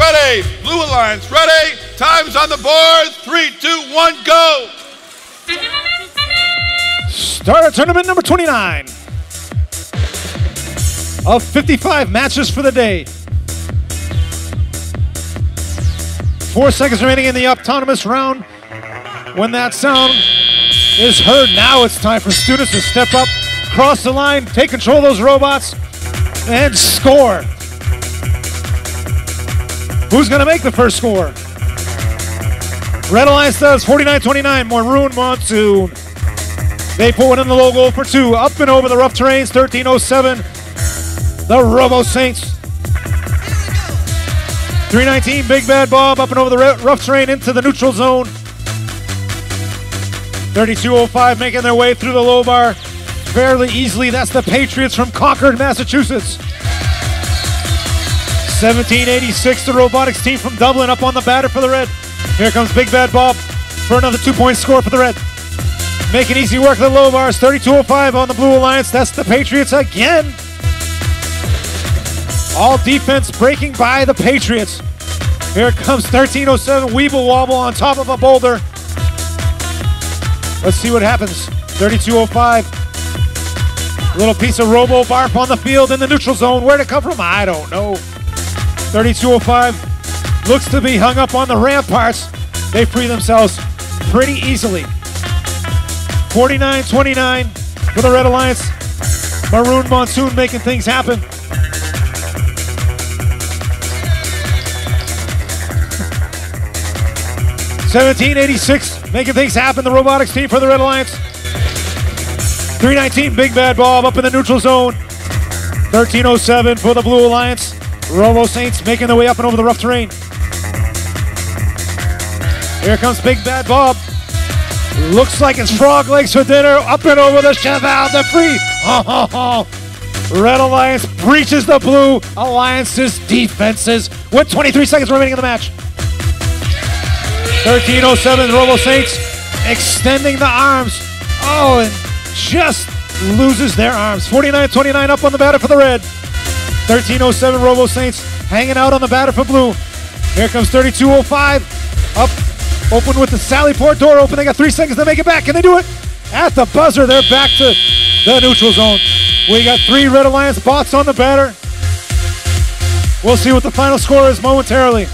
ready. Blue Alliance, ready. Time's on the board. Three, two, one, go. Start of tournament number 29 of 55 matches for the day. Four seconds remaining in the autonomous round. When that sound is heard, now it's time for students to step up, cross the line, take control of those robots, and score. Who's going to make the first score? Red Alliance does 49-29, Maroon Monsoon. They put one in the low goal for two. Up and over the rough terrains, 1307. The Robo Saints. 319, Big Bad Bob up and over the rough terrain into the neutral zone. 3205 making their way through the low bar fairly easily. That's the Patriots from Concord, Massachusetts. 1786, the robotics team from Dublin up on the batter for the red. Here comes Big Bad Bob for another two-point score for the red. Making easy work of the low bars. 3205 on the Blue Alliance. That's the Patriots again. All defense breaking by the Patriots. Here comes 1307 Weeble Wobble on top of a boulder. Let's see what happens. 3205. Little piece of Robo Barf on the field in the neutral zone. Where'd it come from? I don't know. 3205 looks to be hung up on the ramparts. They free themselves pretty easily. 49-29 for the Red Alliance. Maroon Monsoon making things happen. Seventeen eighty six, making things happen. The robotics team for the Red Alliance. 319, Big Bad Bob up in the neutral zone. 1307 for the Blue Alliance. Robo Saints making their way up and over the rough terrain. Here comes Big Bad Bob. Looks like it's frog legs for dinner. Up and over the Cheval de Frise. Red Alliance breaches the Blue Alliance's defenses with 23 seconds remaining in the match. 1307 Robo Saints extending the arms. Oh, and just loses their arms. 49-29 up on the batter for the red. 1307 Robo Saints hanging out on the batter for blue. Here comes 3205. Up, open with the Sally Port door open. They got three seconds to make it back. Can they do it? At the buzzer, they're back to the neutral zone. We got three Red Alliance bots on the batter. We'll see what the final score is momentarily.